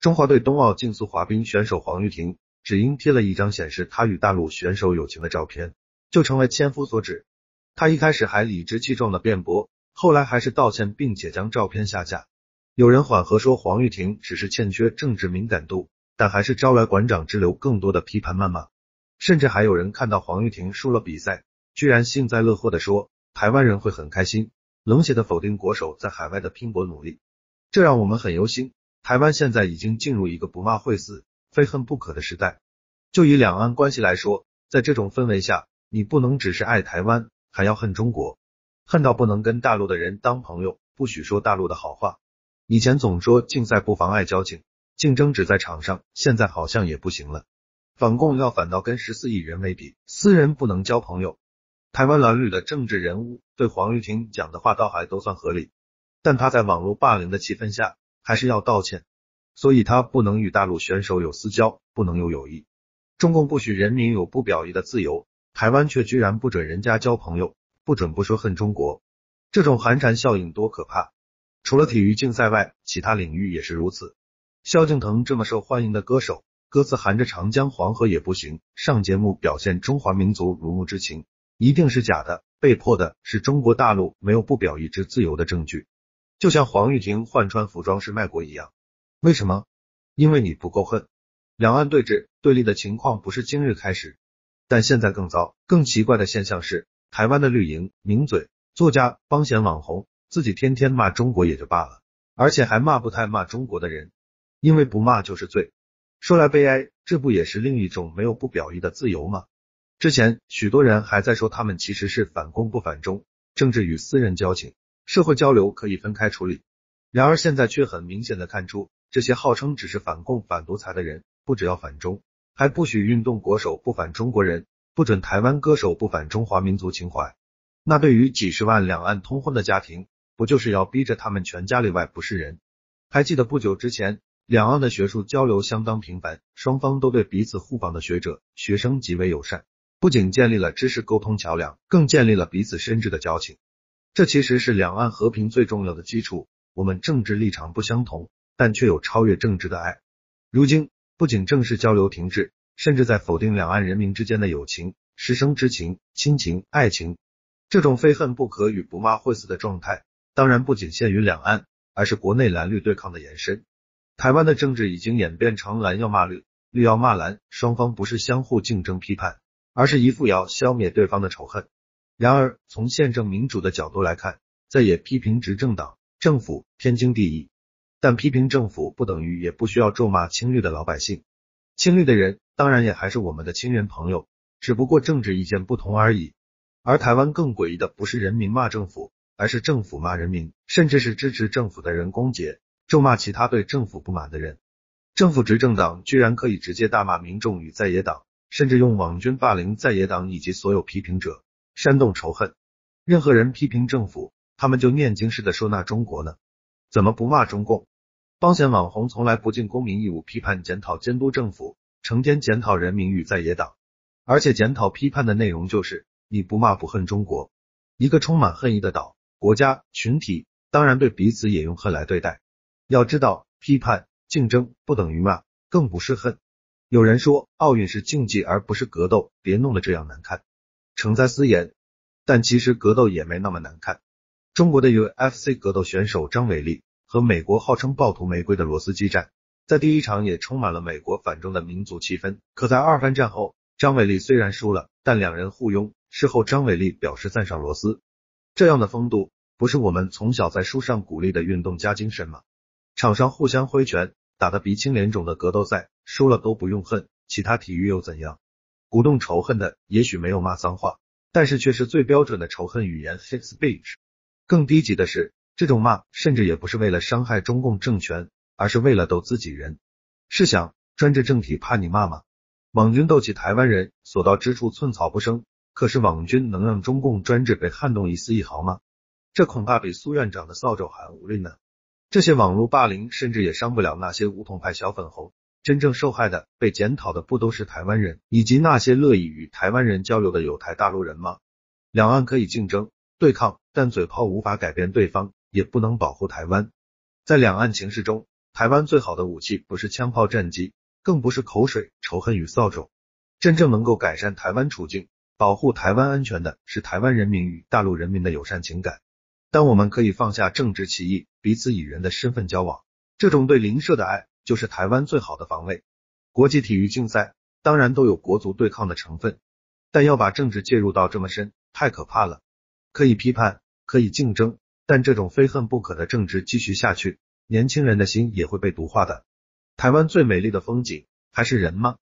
中华队冬奥竞速滑冰选手黄玉婷，只因贴了一张显示她与大陆选手友情的照片，就成为千夫所指。她一开始还理直气壮的辩驳，后来还是道歉，并且将照片下架。有人缓和说黄玉婷只是欠缺政治敏感度，但还是招来馆长之流更多的批判谩骂。甚至还有人看到黄玉婷输了比赛，居然幸灾乐祸的说台湾人会很开心，冷血的否定国手在海外的拼搏努力，这让我们很忧心。台湾现在已经进入一个不骂会死、非恨不可的时代。就以两岸关系来说，在这种氛围下，你不能只是爱台湾，还要恨中国，恨到不能跟大陆的人当朋友，不许说大陆的好话。以前总说竞赛不妨碍交情，竞争只在场上，现在好像也不行了。反共要反到跟十四亿人为比，私人不能交朋友。台湾蓝绿的政治人物对黄玉婷讲的话倒还都算合理，但他在网络霸凌的气氛下还是要道歉，所以他不能与大陆选手有私交，不能有友谊。中共不许人民有不表意的自由，台湾却居然不准人家交朋友，不准不说恨中国，这种寒蝉效应多可怕！除了体育竞赛外，其他领域也是如此。萧敬腾这么受欢迎的歌手。歌词含着长江黄河也不行，上节目表现中华民族如沐之情，一定是假的，被迫的是中国大陆没有不表意之自由的证据。就像黄玉婷换穿服装是卖国一样，为什么？因为你不够恨。两岸对峙对立的情况不是今日开始，但现在更糟。更奇怪的现象是，台湾的绿营名嘴、作家、帮闲网红，自己天天骂中国也就罢了，而且还骂不太骂中国的人，因为不骂就是罪。说来悲哀，这不也是另一种没有不表意的自由吗？之前许多人还在说他们其实是反共不反中，政治与私人交情、社会交流可以分开处理。然而现在却很明显的看出，这些号称只是反共反独裁的人，不只要反中，还不许运动国手不反中国人，不准台湾歌手不反中华民族情怀。那对于几十万两岸通婚的家庭，不就是要逼着他们全家里外不是人？还记得不久之前？两岸的学术交流相当频繁，双方都对彼此互访的学者、学生极为友善，不仅建立了知识沟通桥梁，更建立了彼此深挚的交情。这其实是两岸和平最重要的基础。我们政治立场不相同，但却有超越政治的爱。如今，不仅正式交流停滞，甚至在否定两岸人民之间的友情、师生之情、亲情、爱情。这种非恨不可与不骂会死的状态，当然不仅限于两岸，而是国内蓝绿对抗的延伸。台湾的政治已经演变成蓝要骂绿，绿要骂蓝，双方不是相互竞争批判，而是一副要消灭对方的仇恨。然而，从宪政民主的角度来看，在也批评执政党政府天经地义，但批评政府不等于也不需要咒骂亲绿的老百姓。亲绿的人当然也还是我们的亲人朋友，只不过政治意见不同而已。而台湾更诡异的不是人民骂政府，而是政府骂人民，甚至是支持政府的人攻讦。咒骂其他对政府不满的人，政府执政党居然可以直接大骂民众与在野党，甚至用网军霸凌在野党以及所有批评者，煽动仇恨。任何人批评政府，他们就念经似的说那中国呢？怎么不骂中共？帮闲网红从来不尽公民义务，批判检讨监督政府，成天检讨人民与在野党，而且检讨批判的内容就是你不骂不恨中国，一个充满恨意的岛国家群体，当然对彼此也用恨来对待。要知道，批判竞争不等于骂，更不是恨。有人说奥运是竞技而不是格斗，别弄得这样难看。成在私言，但其实格斗也没那么难看。中国的 UFC 格斗选手张伟丽和美国号称暴徒玫瑰的罗斯激战，在第一场也充满了美国反中的民族气氛。可在二番战后，张伟丽虽然输了，但两人互拥。事后，张伟丽表示赞赏罗斯，这样的风度不是我们从小在书上鼓励的运动家精神吗？场上互相挥拳，打得鼻青脸肿的格斗赛，输了都不用恨，其他体育又怎样？鼓动仇恨的也许没有骂脏话，但是却是最标准的仇恨语言 hate speech。更低级的是，这种骂甚至也不是为了伤害中共政权，而是为了逗自己人。试想，专制政体怕你骂吗？网军斗起台湾人，所到之处寸草不生。可是网军能让中共专制被撼动一丝一毫吗？这恐怕比苏院长的扫帚还无力呢。这些网络霸凌甚至也伤不了那些无统派小粉红，真正受害的、被检讨的不都是台湾人，以及那些乐意与台湾人交流的有台大陆人吗？两岸可以竞争对抗，但嘴炮无法改变对方，也不能保护台湾。在两岸情势中，台。湾最好的武器不是枪炮战机，更不是口水、仇恨与扫帚，真正能够改善台湾处境、保护台湾安全的是台湾人民与大陆人民的友善情感。当我们可以放下政治歧义，彼此以人的身份交往，这种对邻舍的爱就是台湾最好的防卫。国际体育竞赛当然都有国足对抗的成分，但要把政治介入到这么深，太可怕了。可以批判，可以竞争，但这种非恨不可的政治继续下去，年轻人的心也会被毒化的。台湾最美丽的风景还是人吗？